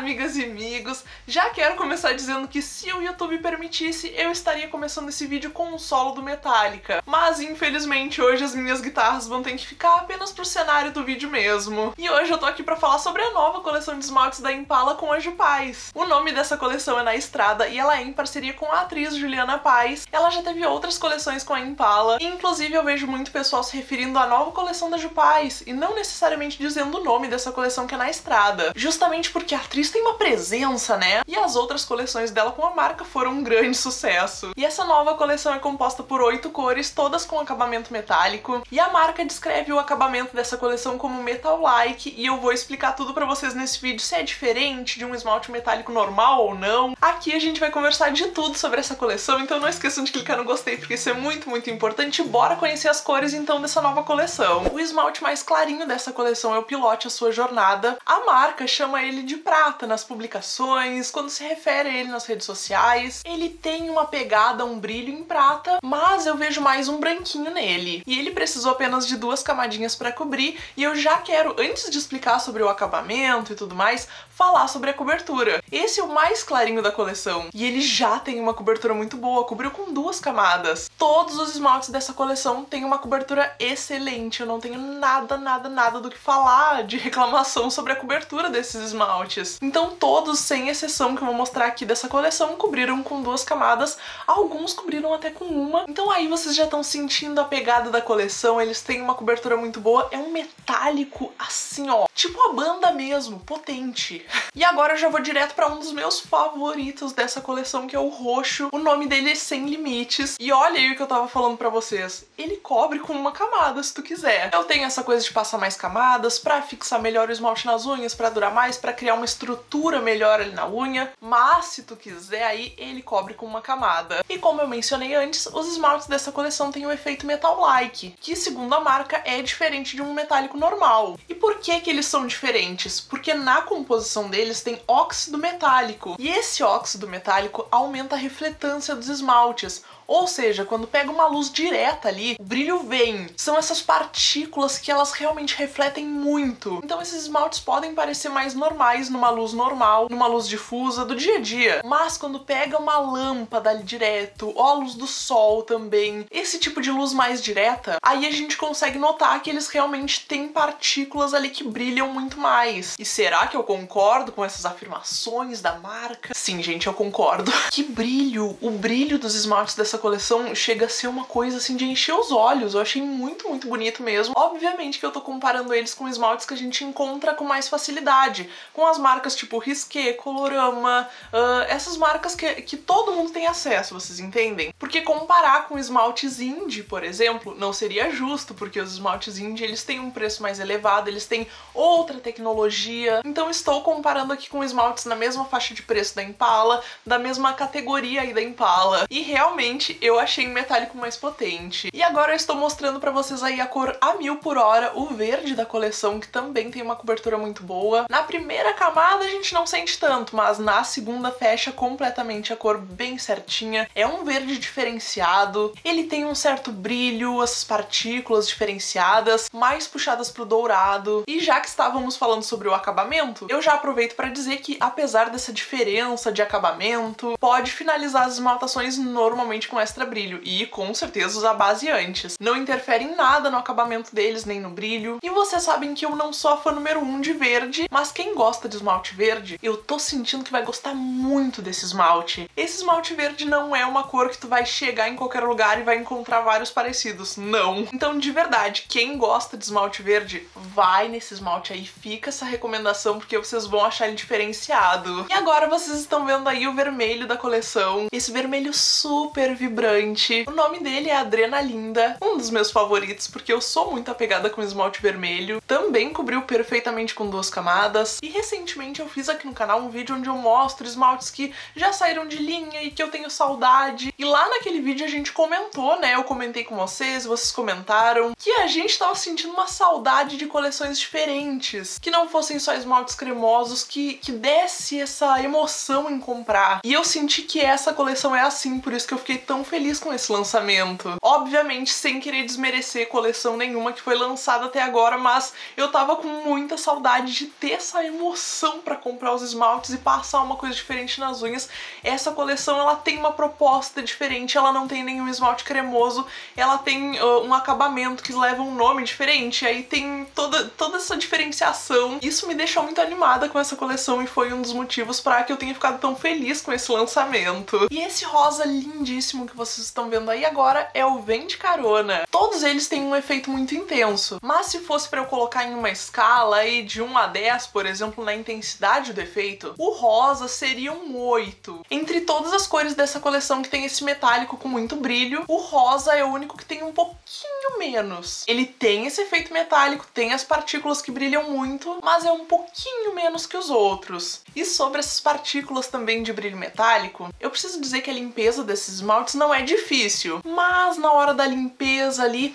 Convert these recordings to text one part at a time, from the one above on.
amigas e amigos! Já quero começar dizendo que se o YouTube permitisse, eu estaria começando esse vídeo com um solo do Metallica. Mas infelizmente hoje as minhas guitarras vão ter que ficar apenas pro cenário do vídeo mesmo. E hoje eu tô aqui pra falar sobre a nova coleção de esmaltes da Impala com a Ju Paz. O nome dessa coleção é Na Estrada e ela é em parceria com a atriz Juliana Paz. Ela já teve outras coleções com a Impala, e inclusive eu vejo muito pessoal se referindo à nova coleção da Ju Paz, e não necessariamente dizendo o nome dessa coleção que é Na Estrada. Justamente porque a atriz tem uma presença, né? E as outras coleções dela com a marca foram um grande sucesso. E essa nova coleção é composta por oito cores, todas com acabamento metálico. E a marca descreve o acabamento dessa coleção como metal-like, e eu vou explicar tudo pra vocês nesse vídeo, se é diferente de um esmalte metálico normal ou não. Aqui a gente vai conversar de tudo sobre essa coleção, então não esqueçam de clicar no gostei, porque isso é muito, muito importante. Bora conhecer as cores então dessa nova coleção. O esmalte mais clarinho dessa coleção é o Pilote A Sua Jornada. A marca chama ele de prata nas publicações, quando se refere a ele nas redes sociais. Ele tem uma pegada, um brilho em prata, mas eu vejo mais um branquinho nele. E ele precisou apenas de duas camadinhas para cobrir, e eu já quero, antes de explicar sobre o acabamento e tudo mais, falar sobre a cobertura. Esse é o mais clarinho da coleção, e ele já tem uma cobertura muito boa, cobriu com duas camadas. Todos os esmaltes dessa coleção têm uma cobertura excelente, eu não tenho nada, nada, nada do que falar de reclamação sobre a cobertura desses esmaltes. Então todos, sem exceção que eu vou mostrar aqui dessa coleção, cobriram com duas camadas, alguns cobriram até com uma. Então aí vocês já estão sentindo a pegada da coleção, eles têm uma cobertura muito boa, é um metálico assim ó, tipo a banda mesmo, potente. E agora eu já vou direto para um dos meus favoritos dessa coleção, que é o roxo. O nome dele é Sem Limites. E olha aí o que eu tava falando pra vocês. Ele cobre com uma camada, se tu quiser. Eu tenho essa coisa de passar mais camadas pra fixar melhor o esmalte nas unhas, pra durar mais, pra criar uma estrutura melhor ali na unha. Mas se tu quiser aí, ele cobre com uma camada. E como eu mencionei antes, os esmaltes dessa coleção têm o efeito metal-like, que segundo a marca é diferente de um metálico normal. E por que que eles são diferentes? Porque na composição deles tem óxido metálico. E esse óxido metálico aumenta a refletância dos esmaltes, ou seja, quando pega uma luz direta ali, o brilho vem. São essas partículas que elas realmente refletem muito. Então esses esmaltes podem parecer mais normais numa luz normal, numa luz difusa do dia a dia. Mas quando pega uma lâmpada ali direto, ou a luz do sol também, esse tipo de luz mais direta, aí a gente consegue notar que eles realmente têm partículas ali que brilham muito mais. E será que eu concordo com essas afirmações da marca? Sim, gente, eu concordo. Que brilho! O brilho dos esmaltes dessa coleção chega a ser uma coisa assim de encher os olhos. Eu achei muito, muito bonito mesmo. Obviamente que eu tô comparando eles com esmaltes que a gente encontra com mais facilidade, com as marcas tipo Risqué, Colorama, uh, essas marcas que, que todo mundo tem acesso, vocês entendem? Porque comparar com esmaltes indie, por exemplo, não seria justo, porque os esmaltes indie eles têm um preço mais elevado, eles têm outra tecnologia. Então estou comparando aqui com esmaltes na mesma faixa de preço da Impala, da mesma categoria aí da Impala. E realmente eu achei o metálico mais potente. E agora eu estou mostrando pra vocês aí a cor a mil por hora, o verde da coleção, que também tem uma cobertura muito boa. Na primeira camada a gente não sente tanto, mas na segunda fecha completamente a cor bem certinha. É um verde diferenciado, ele tem um certo brilho, essas partículas diferenciadas, mais puxadas pro dourado. E já que estávamos falando sobre o acabamento, eu já aproveito para dizer que apesar dessa diferença de acabamento, pode finalizar as esmaltações normalmente com extra brilho e com certeza usar base antes. Não interfere em nada no acabamento deles, nem no brilho. E vocês sabem que eu não sou a fã número um de verde, mas quem gosta de esmalte verde, eu tô sentindo que vai gostar muito desse esmalte. Esse esmalte verde não é uma cor que tu vai chegar em qualquer lugar e vai encontrar vários parecidos, não. Então, de verdade, quem gosta de esmalte verde, vai nesse esmalte aí, fica essa recomendação porque vocês vão achar ele diferenciado. E agora vocês estão vendo aí o vermelho da coleção, esse vermelho super vibrante. O nome dele é Adrenalinda, um dos meus favoritos porque eu sou muito apegada com esmalte vermelho. Também cobriu perfeitamente com duas camadas. E recentemente eu fiz aqui no canal um vídeo onde eu mostro esmaltes que já saíram de linha e que eu tenho saudade. E lá naquele vídeo a gente comentou, né? Eu comentei com vocês, vocês comentaram que a gente tava sentindo uma saudade de coleções diferentes, que não fossem só esmaltes cremosos, que, que desse essa emoção em comprar. E eu senti que essa coleção é assim, por isso que eu fiquei tão feliz com esse lançamento. Obviamente, sem querer desmerecer coleção nenhuma que foi lançada até agora, mas eu tava com muita saudade de ter essa emoção para comprar os esmaltes e passar uma coisa diferente nas unhas. Essa coleção, ela tem uma proposta diferente, ela não tem nenhum esmalte cremoso, ela tem uh, um acabamento que leva um nome diferente, aí tem toda, toda essa diferenciação. Isso me deixou muito animada com essa coleção e foi um dos motivos para que eu tenha ficado tão feliz com esse lançamento. E esse rosa lindíssimo que vocês estão vendo aí agora é o Vem de Carona. Todos eles têm um efeito muito intenso, mas se fosse para eu colocar em uma escala aí de 1 a 10, por exemplo, na intensidade do efeito, o rosa seria um 8. Entre todas as cores dessa coleção que tem esse metálico com muito brilho, o rosa é o único que tem um pouquinho menos. Ele tem esse efeito metálico, tem as partículas que brilham muito, mas é um pouquinho menos que os outros. E sobre essas partículas também de brilho metálico, eu preciso dizer que a limpeza desses não é difícil, mas na hora da limpeza ali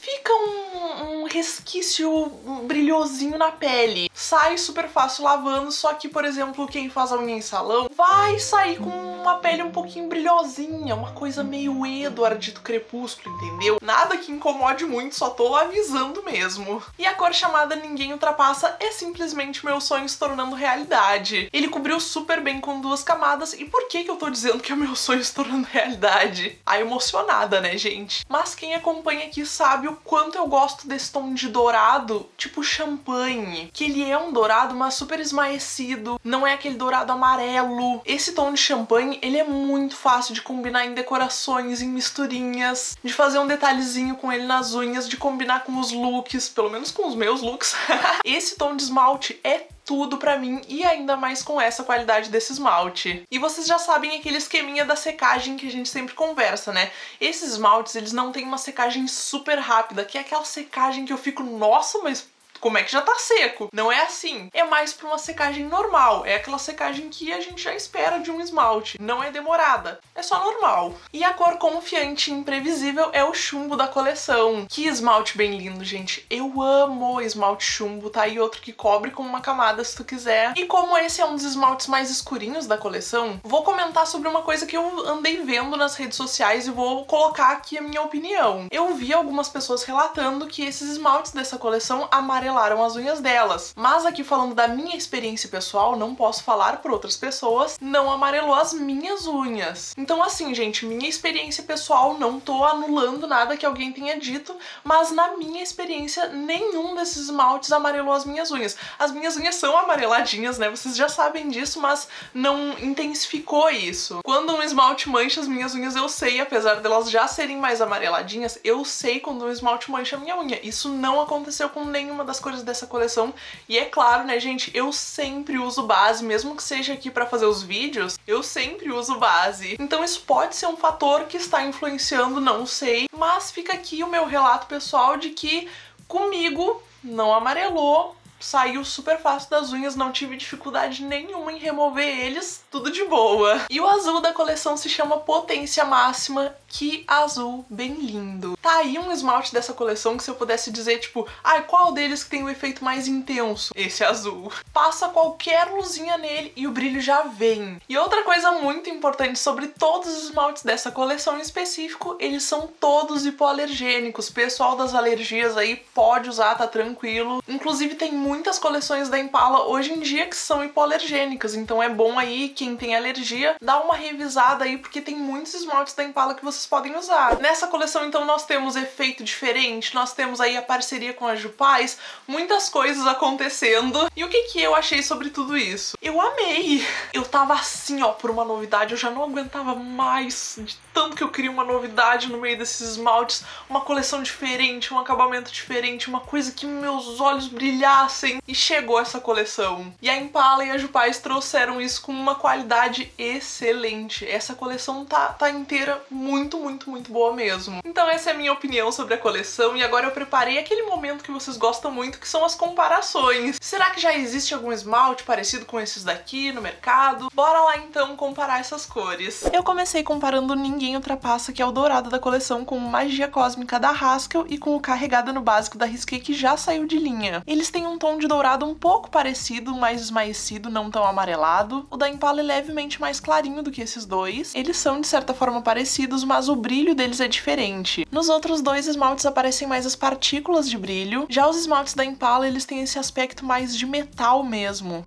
fica um, um, resquício brilhosinho na pele. Sai super fácil lavando, só que, por exemplo, quem faz a unha em salão vai sair com uma pele um pouquinho brilhosinha, uma coisa meio Edward do Crepúsculo, entendeu? Nada que incomode muito, só tô avisando mesmo. E a cor chamada Ninguém Ultrapassa é simplesmente meu sonho se tornando realidade. Ele cobriu super bem com duas camadas, e por que que eu tô dizendo que é meu sonho se tornando realidade? A emocionada, né, gente? Mas quem acompanha aqui sabe o quanto eu gosto desse tom de dourado, tipo champanhe. Que ele é um dourado, mas super esmaecido, não é aquele dourado amarelo. Esse tom de champanhe, ele é muito fácil de combinar em decorações, em misturinhas, de fazer um detalhezinho com ele nas unhas, de combinar com os looks, pelo menos com os meus looks. Esse tom de esmalte é tudo pra mim e ainda mais com essa qualidade desse esmalte. E vocês já sabem aquele esqueminha da secagem que a gente sempre conversa, né? Esses esmaltes, eles não têm uma secagem super rápida, que é aquela secagem que eu fico, nossa, mas como é que já tá seco? Não é assim. É mais pra uma secagem normal. É aquela secagem que a gente já espera de um esmalte. Não é demorada. É só normal. E a cor confiante e imprevisível é o chumbo da coleção. Que esmalte bem lindo, gente. Eu amo esmalte chumbo. Tá aí outro que cobre com uma camada se tu quiser. E como esse é um dos esmaltes mais escurinhos da coleção, vou comentar sobre uma coisa que eu andei vendo nas redes sociais e vou colocar aqui a minha opinião. Eu vi algumas pessoas relatando que esses esmaltes dessa coleção amarelaram amarelaram as unhas delas. Mas aqui falando da minha experiência pessoal, não posso falar por outras pessoas, não amarelou as minhas unhas. Então assim, gente, minha experiência pessoal, não tô anulando nada que alguém tenha dito, mas na minha experiência, nenhum desses esmaltes amarelou as minhas unhas. As minhas unhas são amareladinhas, né? Vocês já sabem disso, mas não intensificou isso. Quando um esmalte mancha as minhas unhas, eu sei, apesar delas já serem mais amareladinhas, eu sei quando um esmalte mancha a minha unha. Isso não aconteceu com nenhuma das cores dessa coleção. E é claro, né, gente, eu sempre uso base, mesmo que seja aqui para fazer os vídeos, eu sempre uso base. Então isso pode ser um fator que está influenciando, não sei, mas fica aqui o meu relato pessoal de que comigo não amarelou, saiu super fácil das unhas, não tive dificuldade nenhuma em remover eles, tudo de boa. E o azul da coleção se chama Potência Máxima, que azul bem lindo. Tá aí um esmalte dessa coleção que se eu pudesse dizer, tipo, ai, ah, qual deles que tem o efeito mais intenso? Esse azul. Passa qualquer luzinha nele e o brilho já vem. E outra coisa muito importante sobre todos os esmaltes dessa coleção em específico, eles são todos hipoalergênicos. Pessoal das alergias aí pode usar, tá tranquilo. Inclusive tem muito muitas coleções da Impala hoje em dia que são hipoalergênicas, então é bom aí quem tem alergia dar uma revisada aí porque tem muitos esmaltes da Impala que vocês podem usar. Nessa coleção então nós temos efeito diferente, nós temos aí a parceria com a Jupais, muitas coisas acontecendo. E o que que eu achei sobre tudo isso? Eu amei! Eu tava assim ó por uma novidade, eu já não aguentava mais de tanto que eu queria uma novidade no meio desses esmaltes, uma coleção diferente, um acabamento diferente, uma coisa que meus olhos brilhassem assim, e chegou essa coleção. E a Impala e a Jupais trouxeram isso com uma qualidade excelente. Essa coleção tá, tá inteira muito, muito, muito boa mesmo. Então essa é a minha opinião sobre a coleção e agora eu preparei aquele momento que vocês gostam muito, que são as comparações. Será que já existe algum esmalte parecido com esses daqui no mercado? Bora lá então comparar essas cores. Eu comecei comparando Ninguém Ultrapassa, que é o dourado da coleção, com Magia Cósmica da Haskell e com o Carregada no Básico da Risqué, que já saiu de linha. Eles têm um tom de dourado um pouco parecido, mais esmaecido, não tão amarelado. O da Impala é levemente mais clarinho do que esses dois. Eles são de certa forma parecidos, mas o brilho deles é diferente. Nos outros dois esmaltes aparecem mais as partículas de brilho. Já os esmaltes da Impala, eles têm esse aspecto mais de metal mesmo.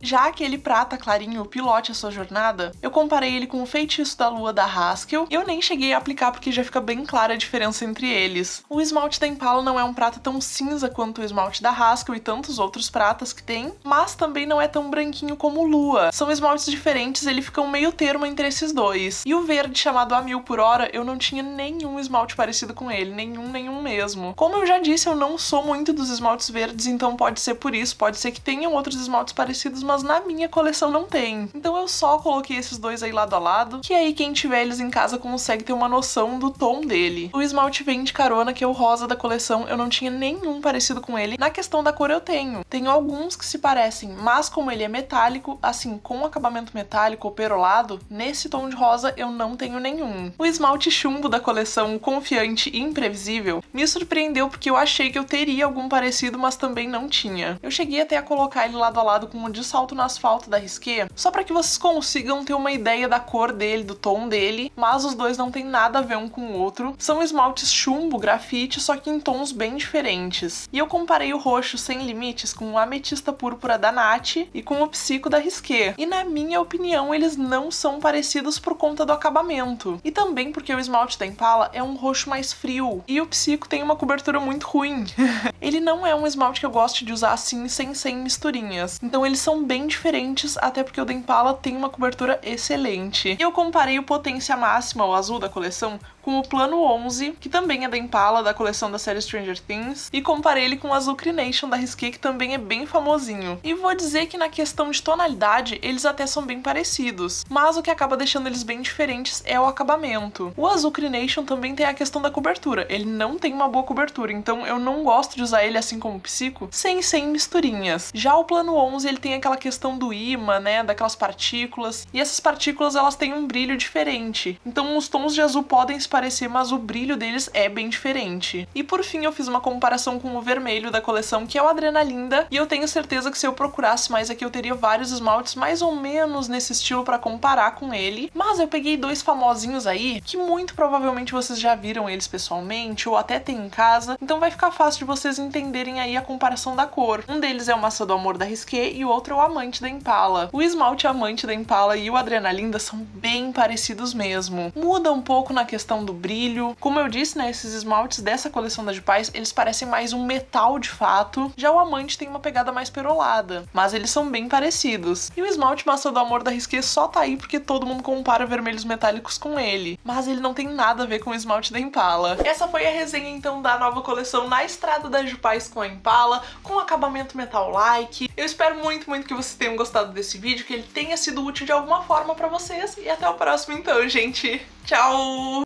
Já aquele prata clarinho, pilote a sua jornada, eu comparei ele com o feitiço da lua da Haskell e eu nem cheguei a aplicar porque já fica bem clara a diferença entre eles. O esmalte da Impala não é um prata tão cinza quanto o esmalte da Haskell e tantos outros pratas que tem, mas também não é tão branquinho como Lua. São esmaltes diferentes, ele fica um meio termo entre esses dois. E o verde chamado a mil por hora, eu não tinha nenhum esmalte parecido com ele, nenhum, nenhum mesmo. Como eu já disse, eu não sou muito dos esmaltes verdes, então pode ser por isso, pode ser que tenham outros esmaltes parecidos, mas na minha coleção não tem. Então eu só coloquei esses dois aí lado a lado, que aí quem tiver eles em casa consegue ter uma noção do tom dele. O esmalte vem de carona, que é o rosa da coleção, eu não tinha nenhum parecido com ele. Na questão da cor eu tenho. Tenho alguns que se parecem, mas como ele é metálico, assim, com acabamento metálico ou perolado, nesse tom de rosa eu não tenho nenhum. O esmalte chumbo da coleção, confiante e imprevisível, me surpreendeu porque eu achei que eu teria algum parecido, mas também não tinha. Eu cheguei até a colocar ele lado a lado com o de salto no asfalto da Risqué, só para que vocês consigam ter uma ideia da cor dele, do tom dele, mas os dois não tem nada a ver um com o outro. São esmaltes chumbo, grafite, só que em tons bem diferentes. E eu comparei o roxo sem limites com o ametista púrpura da Nath e com o psico da Risqué. E na minha opinião, eles não são parecidos por conta do acabamento. E também porque o esmalte da Impala é um roxo mais frio e o psico tem uma cobertura muito ruim. ele não é um esmalte que eu gosto de usar assim sem sem misturinhas. Então eles são bem diferentes, até porque o da Impala tem uma cobertura excelente. E eu comparei o potência máxima, o azul da coleção, com o Plano 11, que também é da Impala, da coleção da série Stranger Things, e comparei ele com o Azul Crination da Risqué, que também é bem famosinho. E vou dizer que na questão de tonalidade, eles até são bem parecidos, mas o que acaba deixando eles bem diferentes é o acabamento. O Azul Crination também tem a questão da cobertura, ele não tem uma boa cobertura, então eu não gosto de usar ele assim como o Psico, sem sem misturinhas. Já o Plano 11, ele tem aquela questão do imã, né, daquelas partículas, e essas partículas elas têm um brilho diferente, então os tons de azul podem se parecer, mas o brilho deles é bem diferente. E por fim, eu fiz uma comparação com o vermelho da coleção, que é o Adrenalinda, e eu tenho certeza que se eu procurasse mais aqui, eu teria vários esmaltes mais ou menos nesse estilo para comparar com ele. Mas eu peguei dois famosinhos aí, que muito provavelmente vocês já viram eles pessoalmente, ou até tem em casa, então vai ficar fácil de vocês entenderem aí a comparação da cor. Um deles é o Maçã do Amor da Risqué e o outro é o Amante da Impala. O esmalte Amante da Impala e o Adrenalinda são bem parecidos mesmo. Muda um pouco na questão do brilho. Como eu disse, né, esses esmaltes dessa coleção da de eles parecem mais um metal de fato. Já o Amante tem uma pegada mais perolada, mas eles são bem parecidos. E o esmalte Maçã do Amor da Risqué só tá aí porque todo mundo compara vermelhos metálicos com ele, mas ele não tem nada a ver com o esmalte da Impala. Essa foi a resenha então da nova coleção na estrada da Jupais com a Impala, com acabamento metal-like. Eu espero muito, muito que vocês tenham gostado desse vídeo, que ele tenha sido útil de alguma forma para vocês e até o próximo então, gente. Tchau!